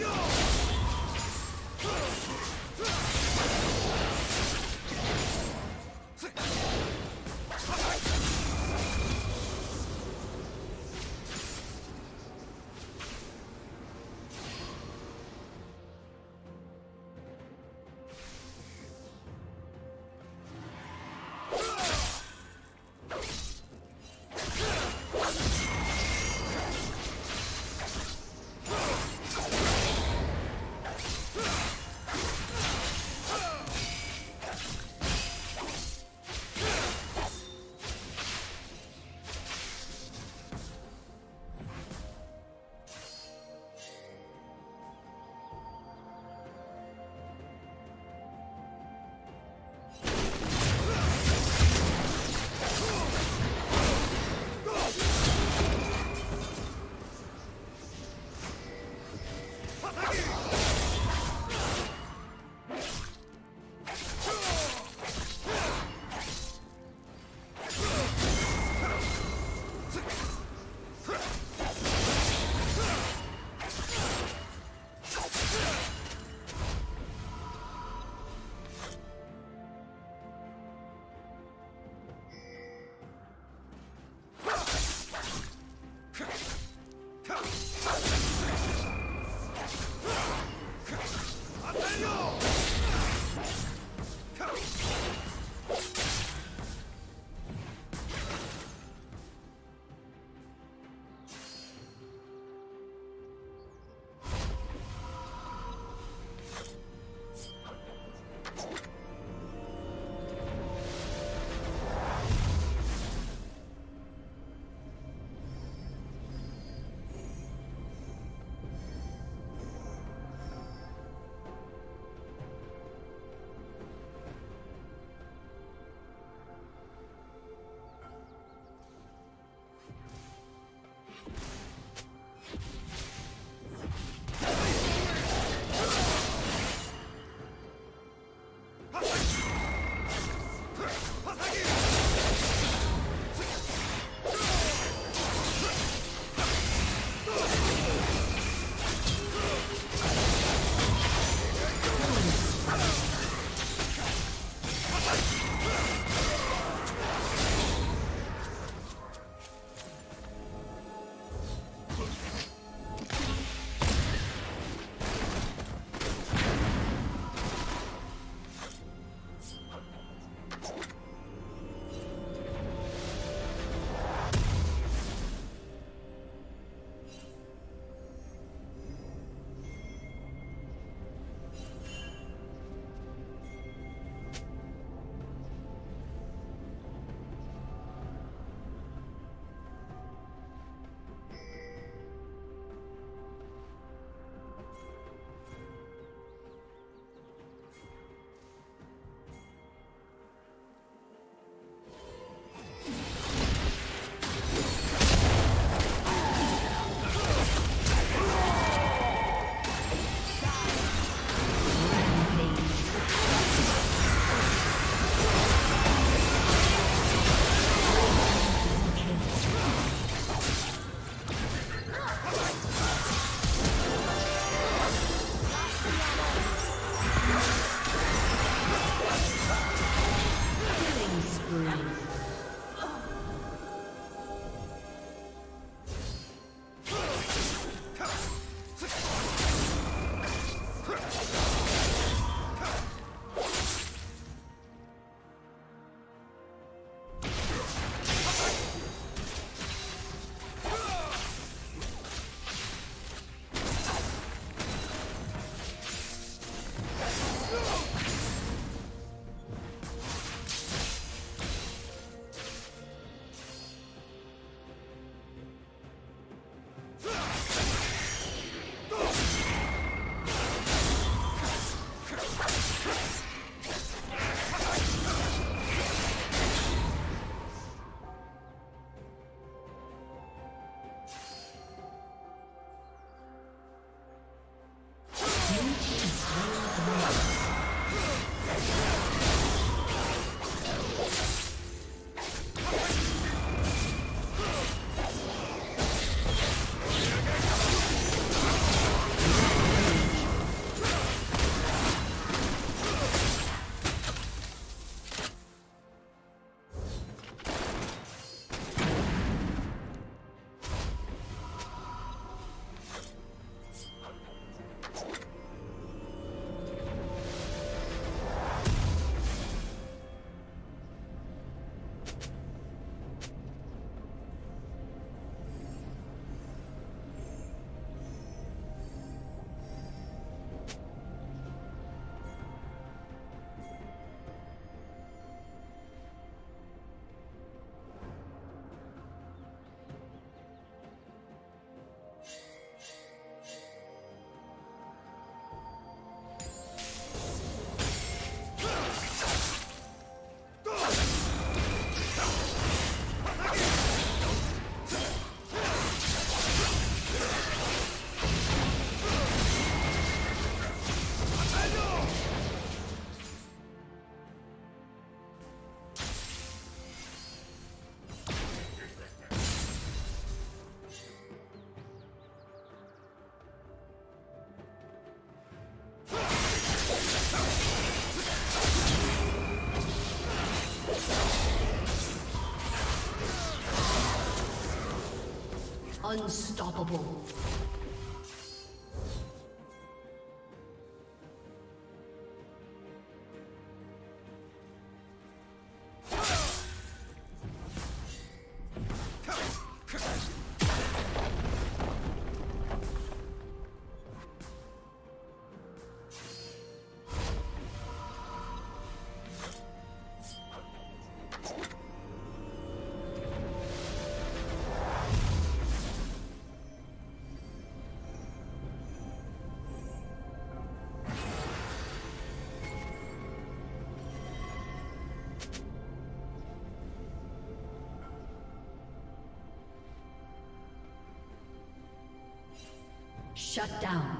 Yo! Unstoppable. Shut down.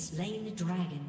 Slain the dragon.